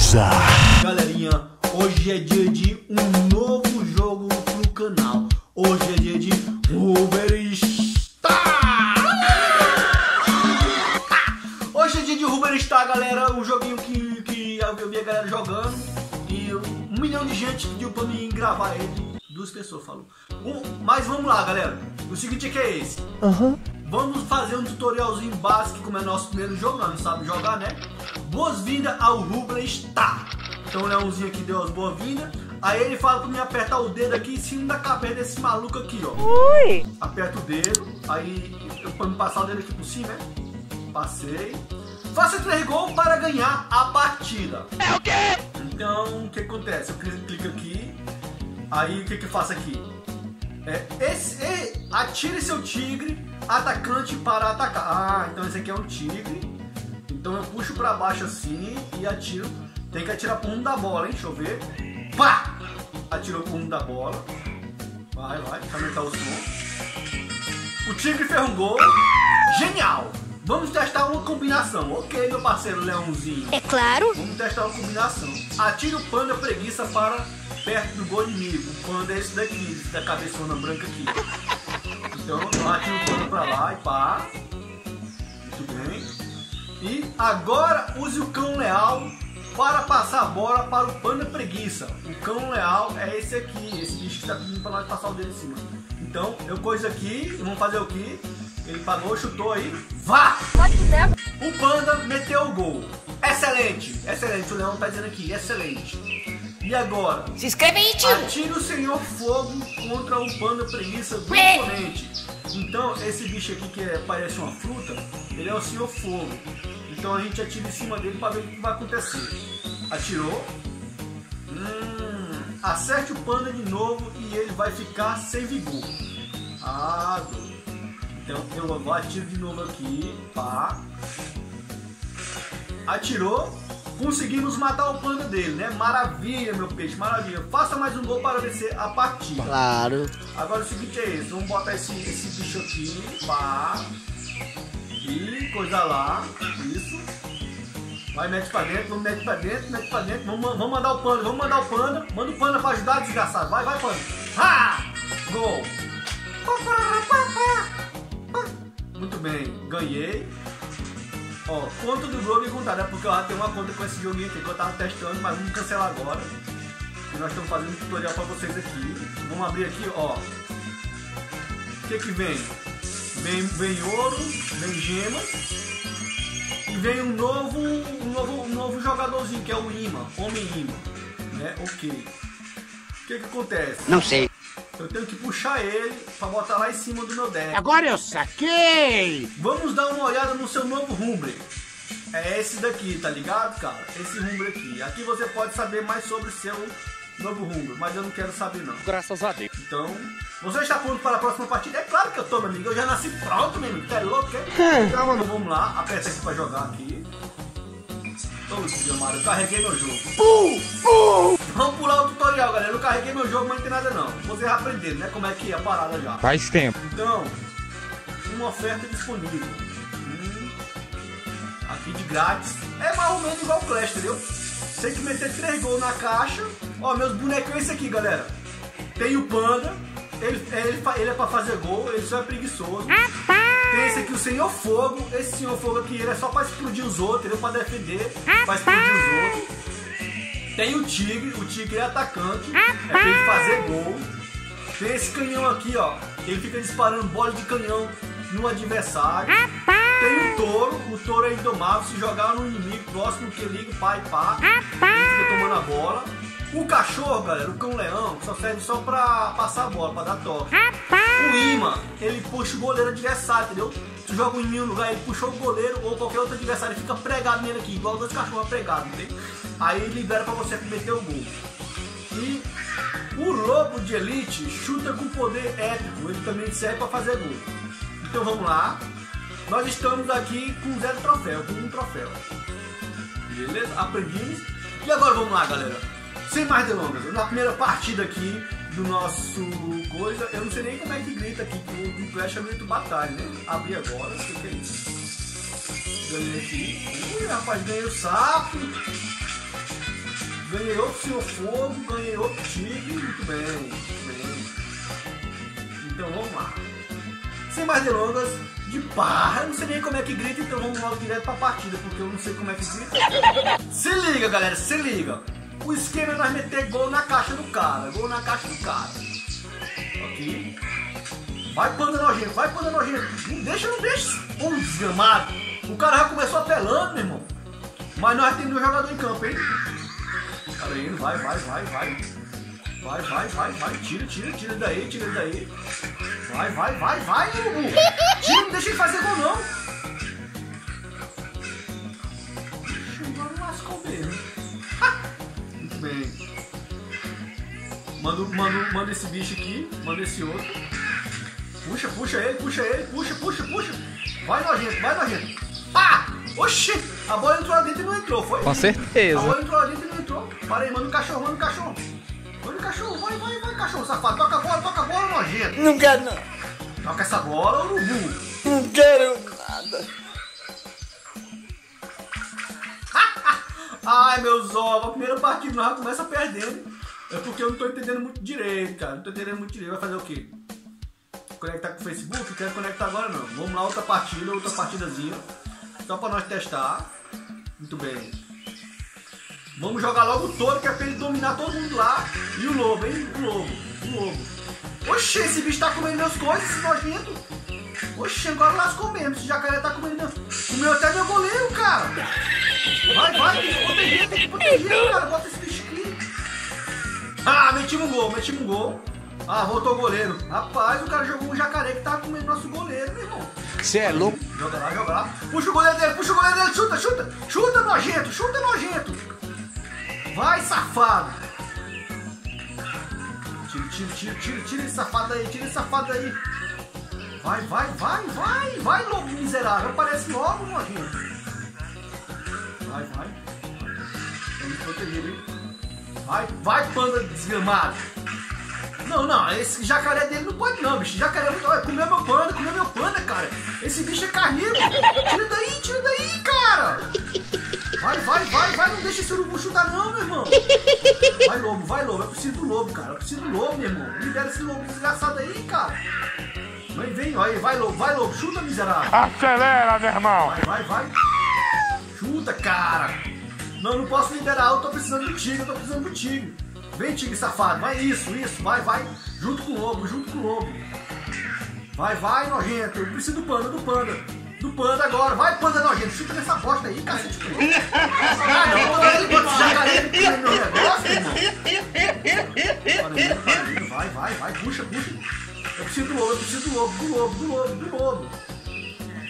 coisa. Galerinha, hoje é dia de um novo jogo pro canal. Hoje é dia de Ruberstar. Hoje é dia de Ruberstar, galera. Um joguinho que, que eu vi a galera jogando. E um milhão de gente pediu pra mim gravar ele. Duas pessoas falou. Um, mas vamos lá, galera. O seguinte é que é esse. Aham. Vamos fazer um tutorialzinho básico, como é nosso primeiro jogo, nós não sabemos jogar, né? Boas-vindas ao Rubler Star. Então o Leãozinho aqui deu as boas-vindas. Aí ele fala pra mim apertar o dedo aqui em cima da cabeça desse maluco aqui, ó. Ui! Aperta o dedo, aí eu pra me passar o dedo aqui por cima, né? Passei. Faça três gols para ganhar a partida. É o quê? Então, o que acontece? Eu clico aqui, aí o que que eu faço aqui? É, esse, atire seu tigre, atacante para atacar. Ah, então esse aqui é um tigre. Então eu puxo para baixo assim e atiro. Tem que atirar pro rumo da bola, hein? Deixa eu ver. Pá! Atirou pro rumo da bola. Vai, vai, pra aumentar o som. O tigre fez um gol. Genial! Vamos testar uma combinação. Ok, meu parceiro Leãozinho. É claro. Vamos testar uma combinação. Atire o panda preguiça para perto do gol inimigo. O panda é esse daqui, esse da cabeçona branca aqui. Então eu o panda pra lá e pá. Muito bem. E agora use o cão leal para passar a bola para o panda preguiça. O cão leal é esse aqui, esse bicho que está pedindo para nós passar o dedo em cima. Então eu coiso aqui, vamos fazer o que? Ele pagou, chutou aí, vá! O Panda meteu o gol. Excelente, excelente. O Leão tá dizendo aqui, excelente. E agora? Se inscreve aí, tio. Atira o Senhor Fogo contra o Panda Preguiça do oponente. Então, esse bicho aqui que é- parece uma fruta, ele é o Senhor Fogo. Então a gente atira em cima dele para ver o que vai acontecer. Atirou. Hum, acerte o Panda de novo e ele vai ficar sem vigor. Ah, doido. Então eu vou atiro de novo aqui, pá. Atirou, conseguimos matar o panda dele, né? Maravilha, meu peixe, maravilha. Faça mais um gol para vencer a partida. Claro. Agora o seguinte é esse, vamos botar esse, esse bicho aqui, pá. E coisa lá, isso. Vai, mete pra dentro, vamos mete pra dentro, mete pra dentro. Vamos, vamos mandar o panda, vamos mandar o panda. Manda o panda pra ajudar, desgraçado. Vai, vai, panda. Ha! Gol. Muito bem, ganhei. Ó, conta do jogo e contar, é porque eu já tenho uma conta com esse joguinho aqui que eu tava testando, mas vamos cancelar agora. E nós estamos fazendo um tutorial pra vocês aqui. Vamos abrir aqui, ó. O que que vem? Vem, vem ouro, vem gemas. E vem um novo, um novo, um novo jogadorzinho, que é o imã, homem imã. Né? Ok. O que que acontece? Não sei. Eu tenho que puxar ele pra botar lá em cima do meu deck. Agora eu saquei. Vamos dar uma olhada no seu novo Rumble. É esse daqui, tá ligado, cara? Esse Rumble aqui. Aqui você pode saber mais sobre seu novo Rumble, mas eu não quero saber não. Graças a Deus. Então, você está pronto para a próxima partida? É claro que eu tô, meu amigo. Eu já nasci pronto, meu amigo. Quer louco, quer? Então vamos lá, aperta aqui pra jogar aqui. Desgramado, eu carreguei meu jogo. Vamos pular o tutorial, galera. Eu carreguei meu jogo, mas não tem nada não. Vocês já aprenderam, né? Como é que é a parada já. Faz tempo. Então, uma oferta disponível. Hum, aqui de grátis. É mais ou menos igual o Clash, entendeu? Tem que meter três gols na caixa. Ó, meus bonecos é esse aqui, galera. Tem o Panda. Ele, ele, ele é pra fazer gol, ele só é preguiçoso. Tem esse aqui, o Senhor Fogo. Esse Senhor Fogo aqui, ele é só pra explodir os outros, entendeu? Pra defender, pra explodir os outros. Tem o Tigre, o Tigre é atacante, é pra ele fazer gol. Tem esse canhão aqui, ó. Ele fica disparando bola de canhão no adversário. Tem o touro, o touro é indomável. Se jogar no inimigo próximo que liga, pai, pá. Ele fica tomando a bola. O cachorro, galera, o cão-leão, só serve só pra passar a bola, pra dar toque. O imã, ele puxa o goleiro adversário, entendeu? Tu joga um inimigo no lugar, ele puxou o goleiro ou qualquer outro adversário, ele fica pregado nele aqui, igual dois cachorros pregados, entendeu? Aí libera pra você meter o gol. E o lobo de elite chuta com poder épico, ele também serve para fazer gol. Então vamos lá. Nós estamos aqui com zero troféu, com um troféu. Beleza? Aprendimos. E agora vamos lá, galera. Sem mais delongas, na primeira partida aqui do nosso coisa, eu não sei nem como é que grita aqui, que o Clash é grito batalha, né? Abri agora, o que é isso? Ganhei aqui. Ui, rapaz, ganhei o sapo. Ganhei outro Senhor Fogo, ganhei outro Tigre. Muito bem, muito bem. Então vamos lá. Sem mais delongas, de barra. Eu não sei nem como é que grita, então vamos logo direto pra partida, porque eu não sei como é que grita. Se liga, galera, se liga. O esquema é nós meter gol na caixa do cara. Gol na caixa do cara. Aqui. Vai panda nojento, vai panda nojento. Não deixa, não deixa. Um desgramado. O cara já começou apelando, meu irmão. Mas nós temos dois jogadores em campo, hein? Cara aí, vai, vai, vai, vai. Vai, vai, vai, vai. Tira, tira, tira daí, tira daí. Vai, vai, vai, vai, Ubu. Tira, não deixa ele fazer gol, não. Manda, manda, manda esse bicho aqui, manda esse outro. Puxa, puxa ele, puxa ele, puxa, puxa, puxa. Vai nojento, vai nojento. Ah! Oxi! A bola entrou lá dentro e não entrou, foi? Com certeza. A bola entrou lá dentro e não entrou. Para aí, manda o cachorro, manda o cachorro. Manda o cachorro, vai, vai, vai, cachorro safado. Toca a bola, toca a bola, nojento. Não quero não. Toca essa bola, urubu. Não quero nada. Ai, meus ovos, a primeira partida nós já começa perdendo. É porque eu não tô entendendo muito direito, cara. Não tô entendendo muito direito. Vai fazer o quê? Conectar com o Facebook? Quero conectar agora não. Vamos lá, outra partida, outra partidazinha. Só pra nós testar. Muito bem. Vamos jogar logo o touro, que é pra ele dominar todo mundo lá. E o lobo, hein? O lobo. O lobo. Oxê, esse bicho tá comendo minhas coisas, esse nojento. Oxê, agora lascou mesmo. Esse jacaré tá comendo meu... Comeu até meu goleiro, cara. Vai, vai, tem que proteger, tem que proteger, cara. Bota esse bicho. Ah, metimos um gol, metimos um gol. Ah, voltou o goleiro. Rapaz, o cara jogou um jacaré que tava comendo nosso goleiro, meu irmão. Você é louco? Joga lá, joga lá. Puxa o goleiro dele, puxa o goleiro dele, chuta, chuta. Chuta, nojento, chuta, nojento. Vai, safado. Tira, tira, tira, tira, tira esse safado aí, tira esse safado aí. Vai, vai, vai, vai, vai, lobo miserável. Aparece logo, nojento. Vai, vai. Vamos proteger, hein? Vai, vai, panda desgramado. Não, não, esse jacaré dele não pode não, bicho. Jacaré é muito. Olha, comeu meu panda, comeu meu panda, cara. Esse bicho é carnívoro. Tira daí, tira daí, cara. Vai, vai, vai, vai, não deixa esse urubu chutar não, meu irmão. Vai, lobo, vai, lobo. Eu preciso do lobo, cara. Eu preciso do lobo, meu irmão. Libera esse lobo desgraçado aí, cara. Vem, vem, aí, vai, lobo, vai, lobo. Chuta, miserável. Acelera, meu irmão! Vai, vai, vai. Chuta, cara. Não, não posso liberar. Eu tô precisando do tigre, eu tô precisando do tigre. Vem, tigre safado. Vai, isso, isso. Vai, vai. Junto com o lobo, junto com o lobo. Vai, vai, nojento. Eu preciso do panda, do panda. Do panda agora. Vai, panda nojento. Chuta nessa bosta aí, cacete. Não. Toda ele bota jacaré. Vai, vai, vai. Puxa, puxa. Eu preciso do lobo, eu preciso do lobo, do lobo, do lobo, do lobo.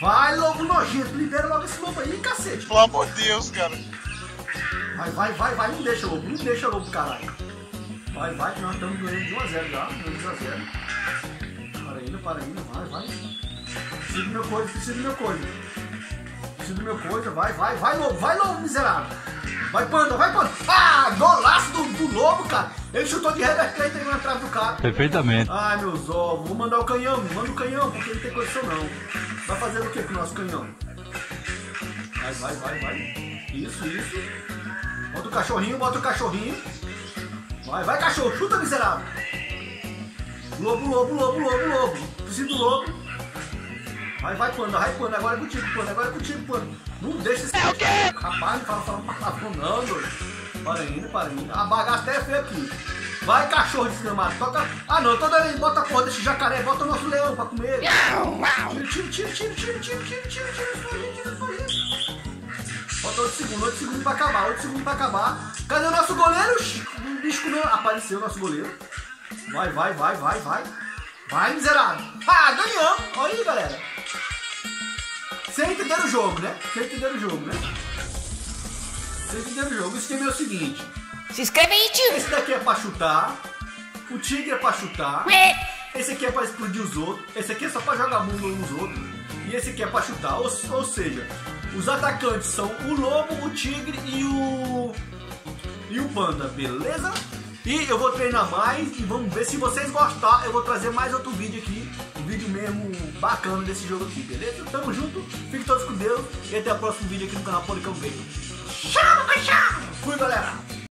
Vai, lobo nojento. Libera logo esse lobo aí, cacete. Pelo amor de Deus, cara. Vai, vai, vai, vai, não deixa lobo, não deixa lobo, caralho. Vai, vai, que nós estamos ganhando de 1x0 já, ganhando de 1x0. Para aí, para aí, vai, vai. Preciso do meu coisa, preciso do meu coisa. Preciso do meu coisa, vai, vai, vai, lobo, vai, lobo, miserável. Vai, panda, vai, panda. Ah, golaço do, do lobo, cara. Ele chutou de reverter e pegou na trave do cara. Perfeitamente. Ai, meus ovos, vou mandar o canhão, manda o canhão, porque ele não tem condição não. Vai fazer o que com o nosso canhão? Vai, vai, vai, vai. Isso, isso. Bota o cachorrinho, bota o cachorrinho. Vai, vai, cachorro, chuta, miserável. Lobo, lobo, lobo, lobo, lobo. Preciso do lobo. Vai, vai, panda, vai, panda. Agora é contigo, panda. Agora é contigo, panda. Não deixa esse. É o quê? Rapaz, não fala falando palavrão, não, doido. Para aí, para aí. A bagaça até é feia aqui. Vai, cachorro desgramado. Toca. Ah, não, toda vez bota a porra desse jacaré. Bota o nosso leão pra comer. Tira, tira, tira, tira, tira, tira, tira, tira, tira isso aí, tira isso aí. Falta 8 segundos, 8 segundos pra acabar, 8 segundos pra acabar. Cadê o nosso goleiro? O bicho comeu. Apareceu o nosso goleiro. Vai, vai, vai, vai, vai. Vai, miserável. Ah, ganhamos. Olha aí, galera. Vocês entenderam o jogo, né? Vocês entenderam o jogo, né? Vocês entenderam o jogo. O esquema é o seguinte. Se inscreve aí, tio. Esse daqui é pra chutar. O tigre é pra chutar. Esse aqui é pra explodir os outros. Esse aqui é só pra jogar bunda nos outros. E esse aqui é pra chutar. Ou, ou seja, os atacantes são o lobo, o tigre e o. E o panda, beleza? E eu vou treinar mais e vamos ver se vocês gostar. Eu vou trazer mais outro vídeo aqui. Um vídeo mesmo bacana desse jogo aqui, beleza? Tamo junto, fiquem todos com Deus e até o próximo vídeo aqui no canal Policão Game. Tchau, tchau! Fui, galera!